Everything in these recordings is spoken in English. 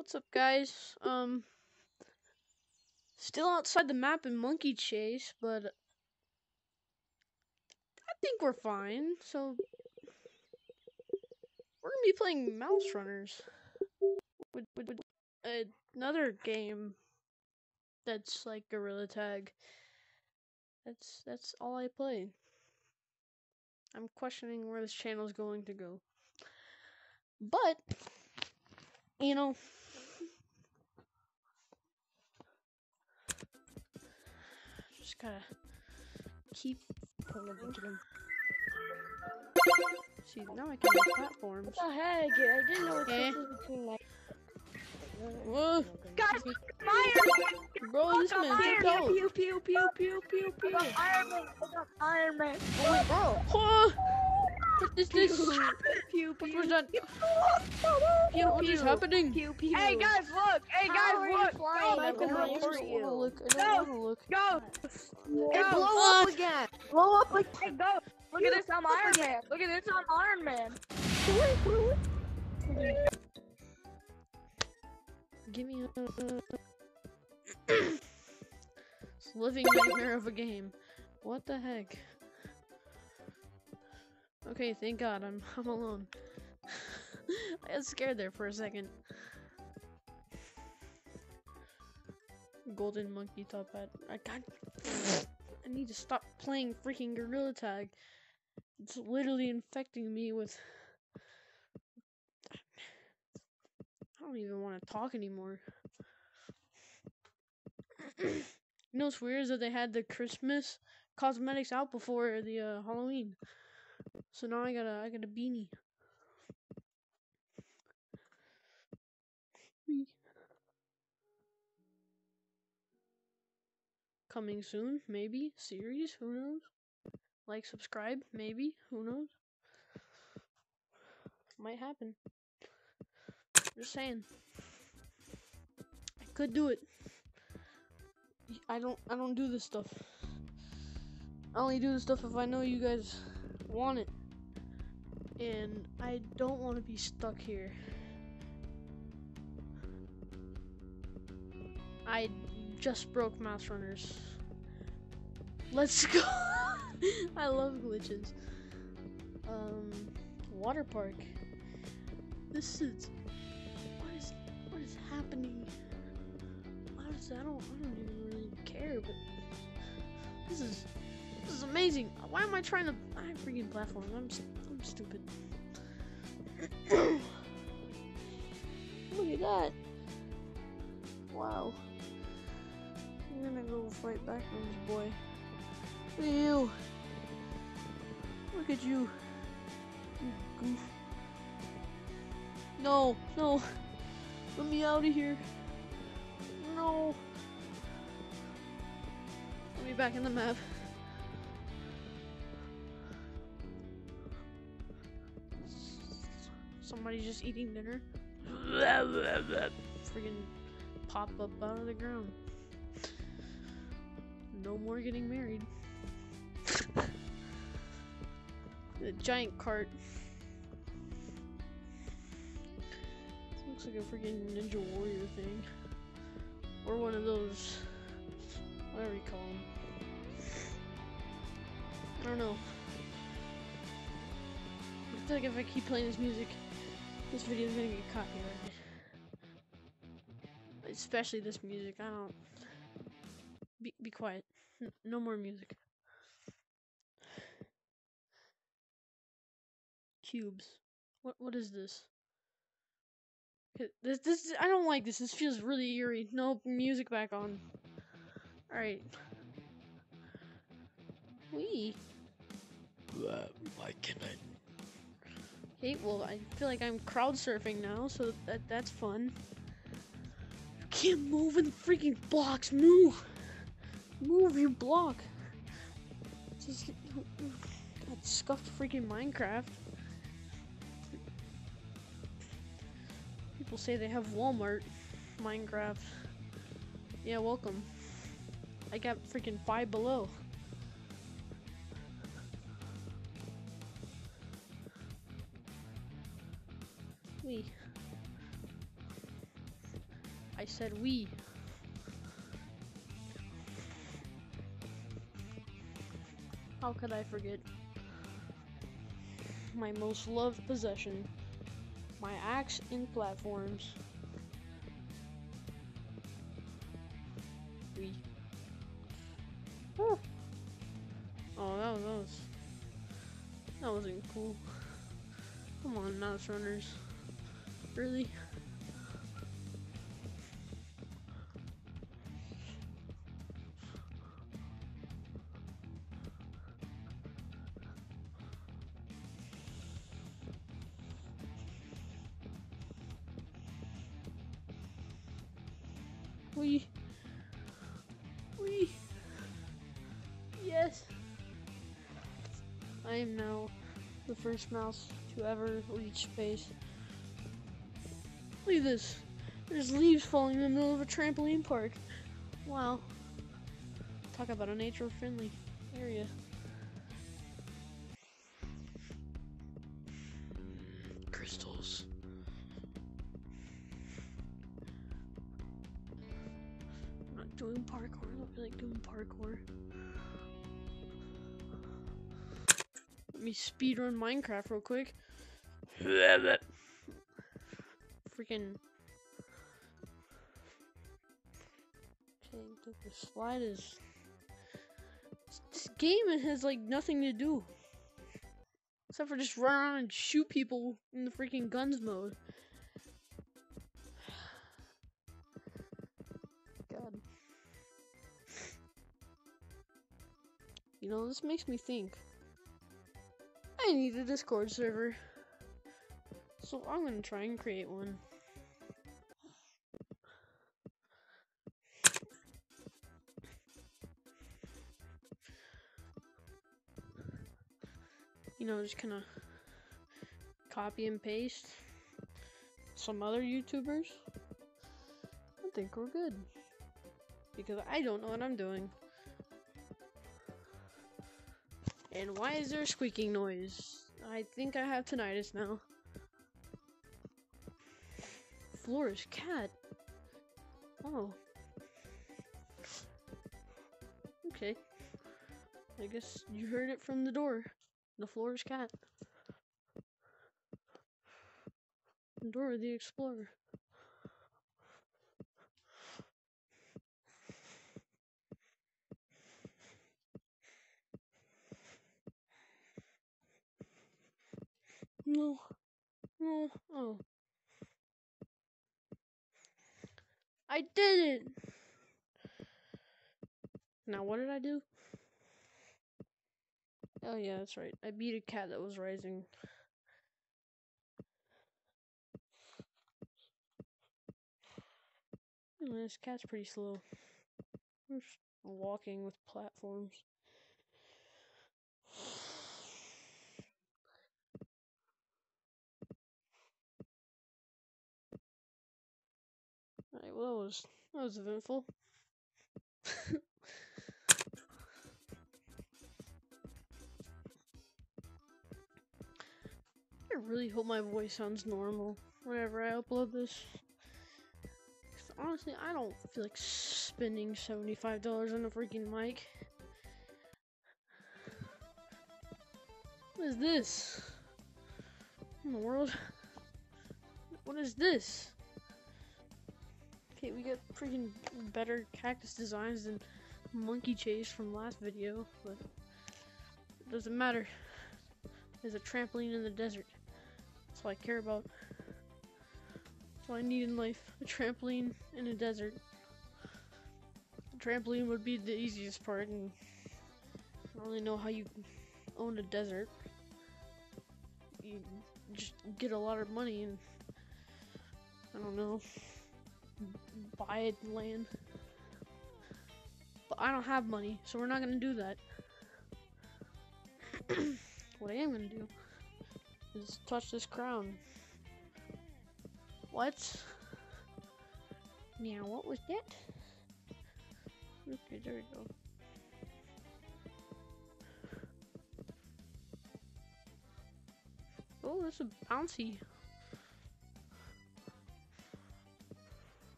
What's up, guys? Um, still outside the map in Monkey Chase, but I think we're fine. So we're gonna be playing Mouse Runners with, with, with another game that's like Gorilla Tag. That's that's all I play. I'm questioning where this channel is going to go. But you know, just gotta keep pulling into them. See, now I can make platforms. What the heck? I didn't know it's Eh. between like. Whoa, Guys, fire! bro, this Fuck man's up, kicked Iron out. Pew pew pew pew pew pew. Iron Man! Fuck up, Iron Man! Oh wait, bro. Whoa, what is this? Pew What pew. was that? Pew What is happening? pew pew. Hey guys, look! Hey guys, How are look! flying? Go, I go, can go, hear you. wanna look. I Go. don't wanna look. go! Hey, Go. blow up again! Blow up like Hey, go! Look at this, I'm Iron Man! Look at this, I'm Iron Man! Give me a It's living nightmare of a game. What the heck? Okay, thank God I'm I'm alone. I got scared there for a second. Golden monkey top hat. I got. I need to stop playing freaking Gorilla Tag. It's literally infecting me with. I don't even want to talk anymore. you know what's weird is that they had the Christmas cosmetics out before the uh, Halloween. So now I got a I got a beanie. Whee. Coming soon, maybe series. Who knows? Like, subscribe, maybe. Who knows? Might happen. Just saying. I could do it. I don't I don't do this stuff. I only do this stuff if I know you guys want it. And I don't want to be stuck here. I just broke Mouse Runners. Let's go. I love glitches. Um water park. This is what is what is happening? Honestly, I don't I don't even really care, but this is this is amazing. Why am I trying to I freaking platform? I'm I'm stupid. Look at that. Wow. I'm gonna go fight back on this boy. Look at you. Look at you. You goof. No, no. Let me out of here. No. Let me back in the map. Somebody's just eating dinner. Freaking pop up out of the ground. No more getting married. the giant cart. This looks like a freaking Ninja Warrior thing. Or one of those. Whatever you call them. I don't know. I feel like if I keep playing this music, this video is gonna get copyrighted. Especially this music. I don't. Be be quiet. N- no more music. Cubes. What what is this? This this I don't like this. This feels really eerie. No music back on. All right. Wee. Why can I? Okay, well I feel like I'm crowd surfing now, so that that's fun. You can't move in the freaking blocks. Move. Move you block. Just scuffed freaking Minecraft. People say they have Walmart Minecraft. Yeah, welcome. I got freaking five below. Wee. I said we. How could I forget? My most loved possession. My axe in platforms. We. Oh, that was, that was that wasn't cool. Come on, mouse runners. Really? We. We. Yes. I am now the first mouse to ever reach space. Look at this. There's leaves falling in the middle of a trampoline park. Wow. Talk about a nature friendly area. Doing parkour. I feel like doing parkour. Let me speedrun Minecraft real quick. Freaking. Okay, the slide is. This game has like nothing to do. Except for just run around and shoot people in the freaking guns mode. Know, this makes me think. I need a Discord server. So I'm gonna try and create one. You know, just kind of copy and paste some other YouTubers. I think we're good. Because I don't know what I'm doing. And why is there a squeaking noise? I think I have tinnitus now. Flourish cat. Oh. Okay. I guess you heard it from the door. The Flourish cat. Dora the Explorer. No. No. Oh. I did it! Now, what did I do? Oh, yeah, that's right. I beat a cat that was rising. This cat's pretty slow. Just walking with platforms. Alright, well that was that was eventful. I really hope my voice sounds normal whenever I upload this. honestly, I don't feel like spending $75 on a freaking mic. What is this? In the world? What is this? Okay, we got freaking better cactus designs than Monkey Chase from last video, but it doesn't matter. There's a trampoline in the desert. That's all I care about. That's all I need in life. A trampoline in a desert. A trampoline would be the easiest part, and I don't really know how you own a desert. You just get a lot of money and I don't know buy land. But I don't have money, so we're not gonna do that. what I am gonna do is touch this crown. What? Now, what was that? Okay, there we go. Oh, this is bouncy.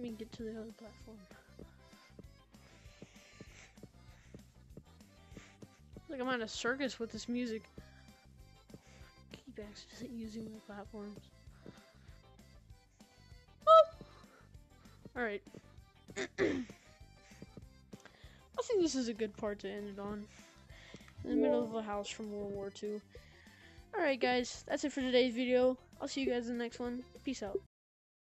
Me get to the other platform. Like I'm on a circus with this music. Keep accidentally using my platforms. Alright. I think this is a good part to end it on. In the middle of a house from World War II. Alright guys, that's it for today's video. I'll see you guys in the next one. Peace out.